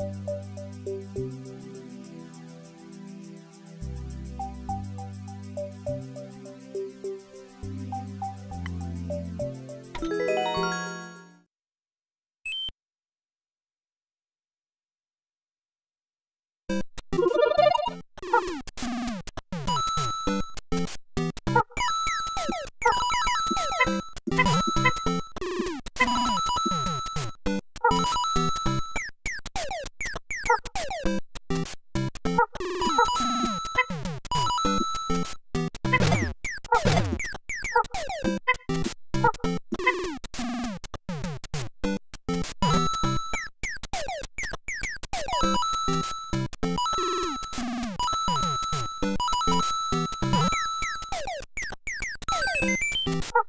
you Bye.